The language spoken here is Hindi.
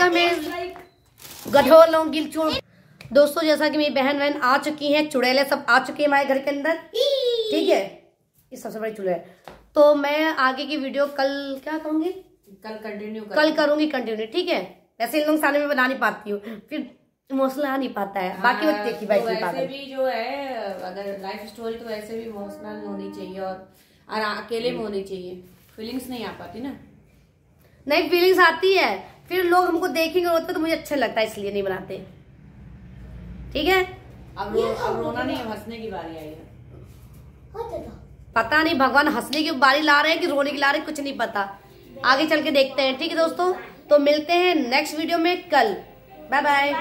वेलकम गठोलों गिलचोड़। दोस्तों जैसा कि मेरी बहन बहन आ चुकी हैं चुड़ैले सब आ चुके हैं हमारे घर के अंदर। ठीक है? ये सबसे बड़ी चुड़ैल। तो मैं आगे की वीडियो कल क्या करूँगी कल कंटिन्यू कल करूँगी कंटिन्यू ठीक है? वैसे इन लोग सामने में बना नहीं पाती हूँ फिर इमोशनल आ नहीं पाता है। बाकी वक्त देखी तो वैसे भी जो है अगर लाइफ स्टोरी तो वैसे भी इमोशनल होनी चाहिए और और अकेले में होनी चाहिए। फीलिंग्स नहीं आ पाती ना? नहीं फीलिंग्स आती है। फिर लोग हमको देखेंगे रोते तो मुझे अच्छा लगता है इसलिए नहीं बनाते। ठीक है? अब रो, अब रोना नहीं हंसने की बारी आई है। पता नहीं भगवान हंसने की बारी ला रहे हैं कि रोने की ला रहे हैं कुछ नहीं पता। आगे चल के देखते हैं ठीक है दोस्तों? तो मिलते हैं नेक्स्ट वीडियो में कल। Bye bye